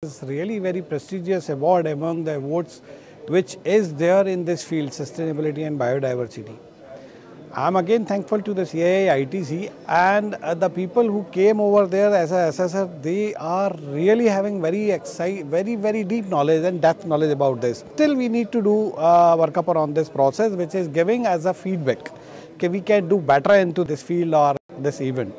It's really very prestigious award among the awards which is there in this field, sustainability and biodiversity. I'm again thankful to the CII ITC and uh, the people who came over there as an assessor, they are really having very very, very deep knowledge and depth knowledge about this. Still we need to do uh, work up on this process which is giving as a feedback. Okay, we can do better into this field or this event.